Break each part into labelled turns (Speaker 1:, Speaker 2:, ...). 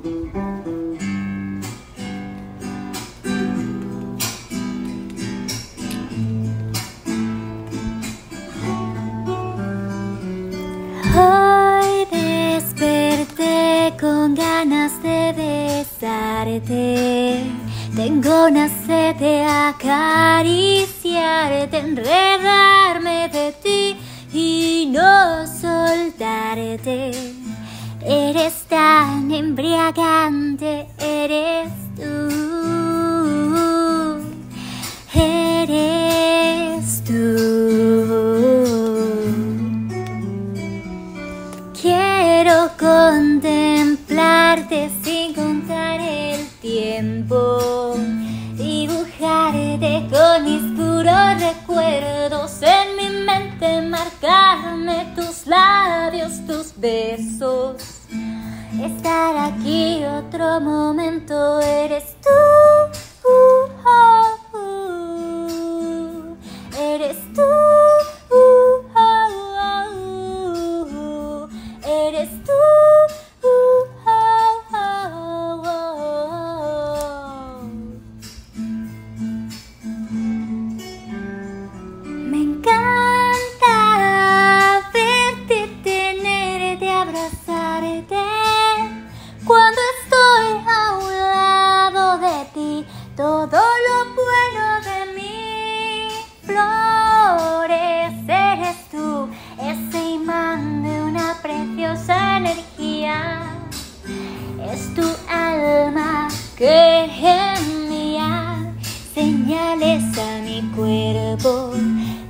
Speaker 1: Hoy desperté con ganas de besarte. Tengo una sed de acariciarte, enredarme de ti y no soltarte. Embriagante, eres tú. Eres tú. Quiero contemplarte sin contar el tiempo, dibujarte con mis puros recuerdos en mi mente, marcarme tus labios, tus besos. Estar aquí otro momento, eres tú.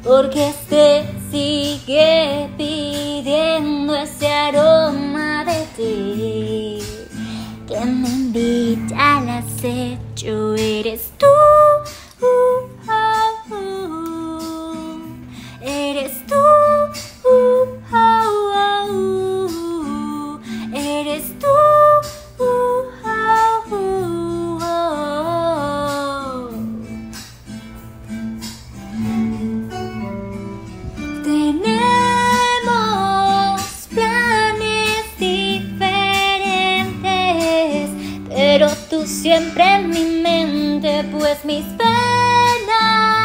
Speaker 1: Porque este sigue pidiendo ese aroma de ti que me invita al acecho. Eres tú. siempre en mi mente, pues mis penas